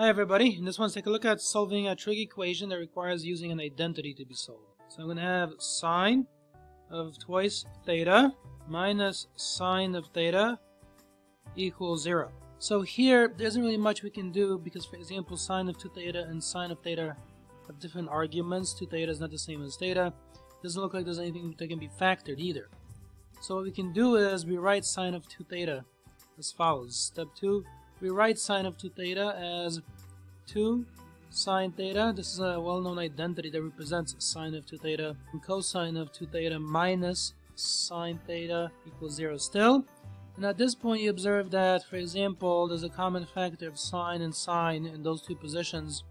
Hi everybody, in this one let's take a look at solving a trig equation that requires using an identity to be solved. So I'm going to have sine of twice theta minus sine of theta equals 0. So here, there isn't really much we can do because, for example, sine of 2 theta and sine of theta have different arguments. 2 theta is not the same as theta. Doesn't look like there's anything that can be factored either. So what we can do is we write sine of 2 theta as follows. Step 2, we write sine of 2 theta as 2 sine theta. This is a well-known identity that represents sine of 2 theta. And cosine of 2 theta minus sine theta equals 0 still. And at this point you observe that, for example, there's a common factor of sine and sine in those two positions.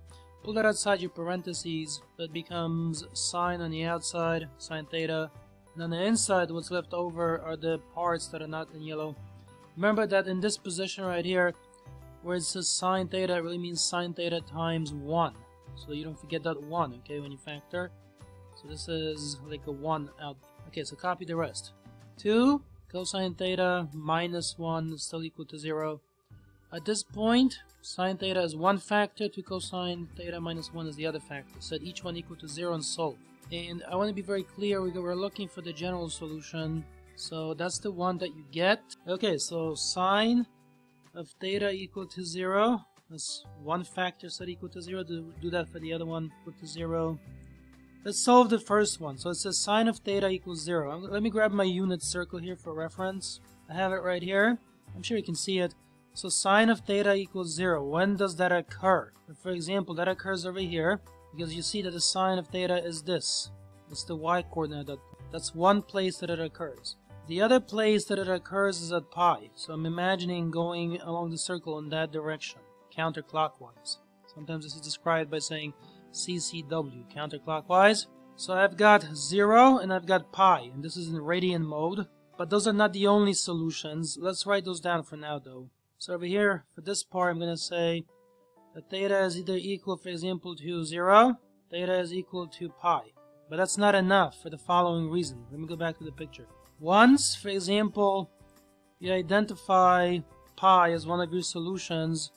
Pull that outside your parentheses, that becomes sine on the outside, sine theta, and on the inside what's left over are the parts that are not in yellow. Remember that in this position right here, where it says sine theta, it really means sine theta times 1. So you don't forget that 1, okay, when you factor. So this is like a 1 out. Okay, so copy the rest. 2 cosine theta minus 1 is still equal to 0. At this point, sine theta is one factor, 2 cosine theta minus 1 is the other factor. Set each one equal to 0 and solve. And I want to be very clear, we're looking for the general solution. So that's the one that you get. Okay, so sine of theta equal to 0. That's one factor set equal to 0. Do, do that for the other one equal to 0. Let's solve the first one. So it says sine of theta equals 0. Let me grab my unit circle here for reference. I have it right here. I'm sure you can see it. So sine of theta equals 0. When does that occur? For example, that occurs over here because you see that the sine of theta is this. It's the y-coordinate. That, that's one place that it occurs. The other place that it occurs is at pi. So I'm imagining going along the circle in that direction, counterclockwise. Sometimes this is described by saying CCW, counterclockwise. So I've got 0 and I've got pi, and this is in radian mode. But those are not the only solutions. Let's write those down for now though. So over here, for this part, I'm going to say that theta is either equal, for example, to 0, theta is equal to pi. But that's not enough for the following reason. Let me go back to the picture. Once, for example, you identify pi as one of your solutions,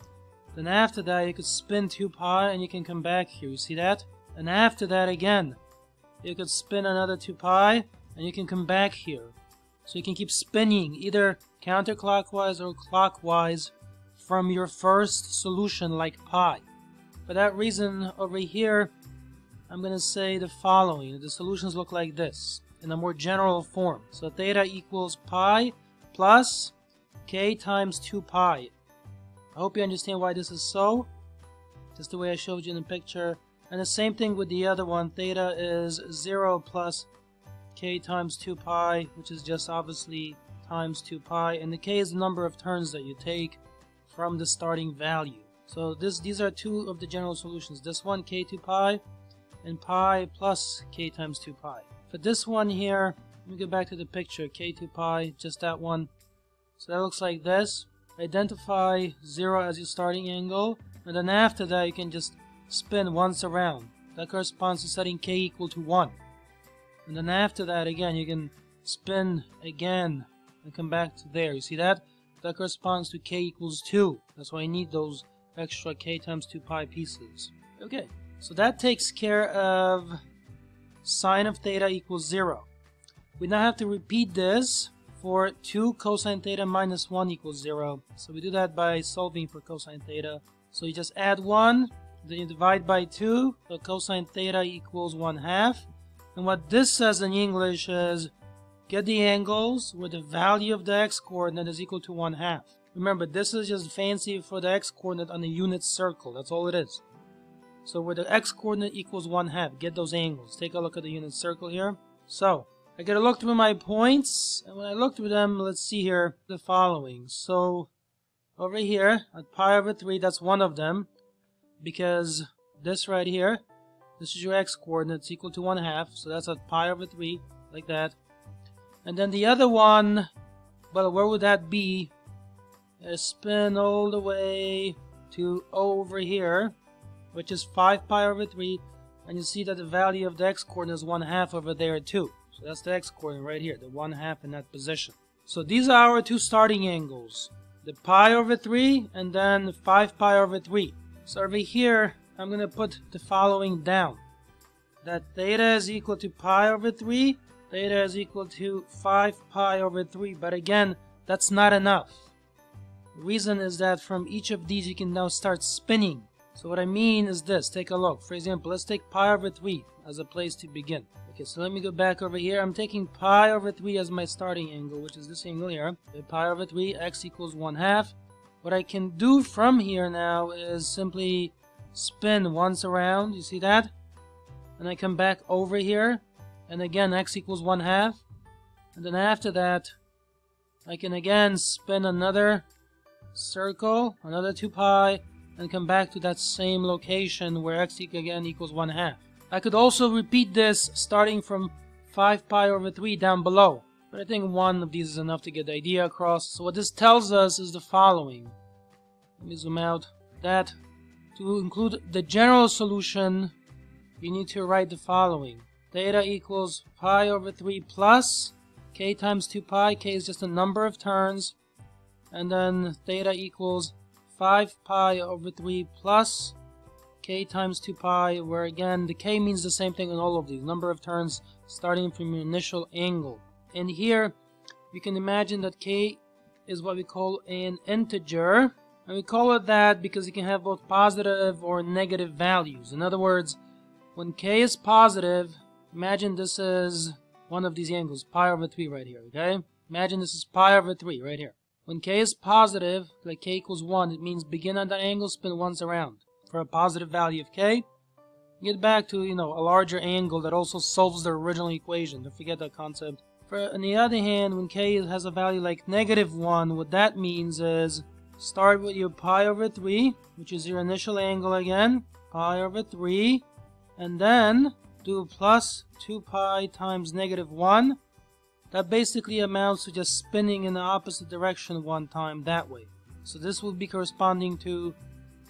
then after that, you could spin 2 pi and you can come back here. You see that? And after that again, you could spin another 2 pi and you can come back here. So you can keep spinning either counterclockwise or clockwise from your first solution like pi. For that reason, over here, I'm going to say the following. The solutions look like this in a more general form. So theta equals pi plus k times 2 pi I hope you understand why this is so. Just the way I showed you in the picture. And the same thing with the other one. Theta is 0 plus k times 2 pi, which is just obviously times 2 pi. And the k is the number of turns that you take from the starting value. So this, these are two of the general solutions. This one, k2 pi, and pi plus k times 2 pi. For this one here, let me go back to the picture. k2 pi, just that one. So that looks like this identify 0 as your starting angle, and then after that you can just spin once around. That corresponds to setting k equal to 1. And then after that, again, you can spin again and come back to there. You see that? That corresponds to k equals 2. That's why I need those extra k times 2 pi pieces. Okay, so that takes care of sine of theta equals 0. We now have to repeat this for 2 cosine theta minus 1 equals 0. So we do that by solving for cosine theta. So you just add 1, then you divide by 2, so cosine theta equals 1 half. And what this says in English is get the angles where the value of the x-coordinate is equal to 1 half. Remember, this is just fancy for the x-coordinate on the unit circle. That's all it is. So where the x-coordinate equals 1 half, get those angles. Take a look at the unit circle here. So, I gotta look through my points, and when I look through them, let's see here the following. So, over here, at pi over 3, that's one of them, because this right here, this is your x-coordinates equal to 1 half, so that's at pi over 3, like that. And then the other one, well, where would that be? A spin all the way to over here, which is 5 pi over 3, and you see that the value of the x-coordinate is 1 half over there too. So that's the x-coordinate right here, the 1 half in that position. So these are our two starting angles. The pi over 3 and then 5 pi over 3. So over here, I'm going to put the following down. That theta is equal to pi over 3, theta is equal to 5 pi over 3. But again, that's not enough. The reason is that from each of these you can now start spinning. So what I mean is this, take a look. For example, let's take pi over 3 as a place to begin. Okay, so let me go back over here. I'm taking pi over 3 as my starting angle, which is this angle here. Okay, pi over 3, x equals 1 half. What I can do from here now is simply spin once around. You see that? And I come back over here. And again, x equals 1 half. And then after that, I can again spin another circle, another 2 pi, and come back to that same location where x again equals 1 half. I could also repeat this starting from 5 pi over 3 down below. But I think one of these is enough to get the idea across. So what this tells us is the following. Let me zoom out. That to include the general solution, you need to write the following. Theta equals pi over 3 plus k times 2 pi. k is just a number of turns. And then theta equals 5 pi over 3 plus k times 2 pi, where again the k means the same thing in all of these, number of turns starting from your initial angle. And here you can imagine that k is what we call an integer, and we call it that because it can have both positive or negative values. In other words, when k is positive, imagine this is one of these angles, pi over 3 right here, okay? Imagine this is pi over 3 right here. When k is positive, like k equals 1, it means begin at that angle, spin once around for a positive value of k. Get back to, you know, a larger angle that also solves the original equation. Don't forget that concept. For, on the other hand, when k has a value like negative 1, what that means is start with your pi over 3, which is your initial angle again, pi over 3, and then do plus 2 pi times negative 1. That basically amounts to just spinning in the opposite direction one time that way. So this will be corresponding to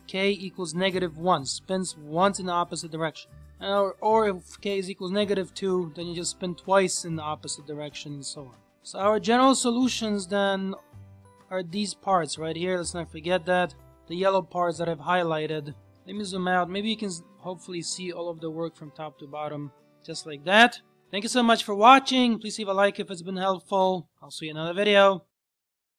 k equals negative 1, spins once in the opposite direction. Or, or if k is equals negative 2, then you just spin twice in the opposite direction and so on. So our general solutions then are these parts right here. Let's not forget that. The yellow parts that I've highlighted. Let me zoom out. Maybe you can hopefully see all of the work from top to bottom. Just like that. Thank you so much for watching. Please leave a like if it's been helpful. I'll see you in another video.